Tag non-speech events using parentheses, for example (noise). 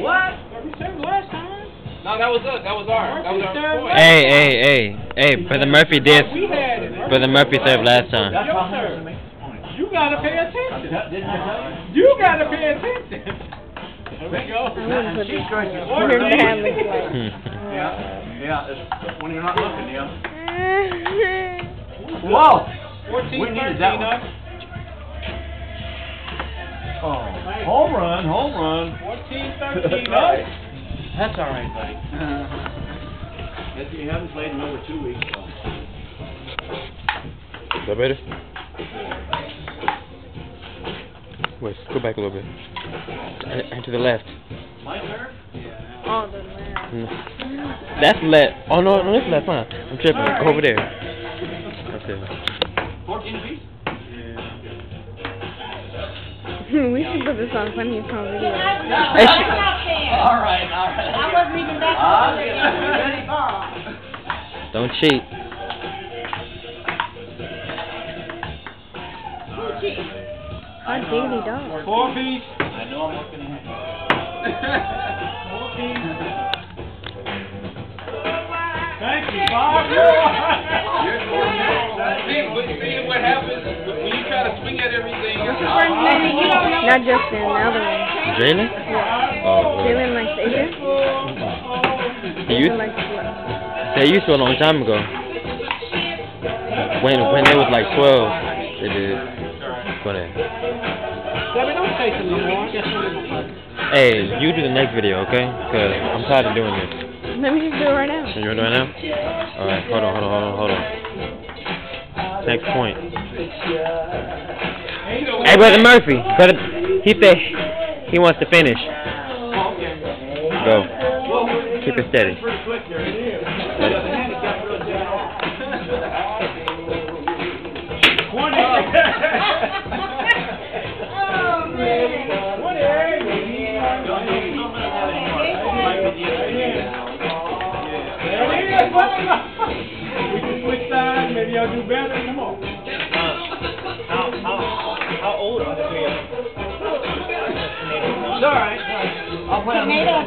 What? We served last time. No, that was us. That was our. That was our point. Hey, hey, hey, hey, Brother Murphy did. We had it. right? Brother Murphy served last time. That's your turn. You gotta pay attention. Didn't I tell you? You gotta pay attention. There we go. I wouldn't put She's this great. on. Your dad. Yeah, yeah. It's when you're not looking, yeah. Whoa. 14, We needed 13 that one. Up. Oh, home run, home run. 14, 13 (laughs) up. That's all right, buddy. (laughs) You haven't played in over two weeks, so. Is that better? Wait, go back a little bit. And, and to the left. My turn? all the left. Mm. That's left. Oh no, no, that's left. Huh? I'm tripping. Go over there. (laughs) Okay. Fourteen apiece? Hmm, we should put this on Funny Phone video. Hey, All right, all right. I wasn't even back over there. yeah. You ready for? don't cheat. Hot diggity dog. Four piece. I know I'm looking at Four piece. Thank you, Bob. (laughs) See, but see what happens when you try to swing at everything. Not Justin, the other one. Jalen? Yeah. Oh. Jalen likes Asia. He used, Asia likes they used to a long time ago. When when they was like 12, they did. Go ahead. Debbie, don't say something no more. I guess we're Hey, you do the next video, okay? Cause I'm tired of doing this. Let me just do it right now. You want to do it now? Alright, hold on, hold on, hold on, hold on. Next point. Hey, Brother Murphy. Brother, he said he wants to finish. Go. Keep it steady. Pretty quick there. Let it- Oh, man. We can switch sides. Maybe I'll do better. Come on. Tomato,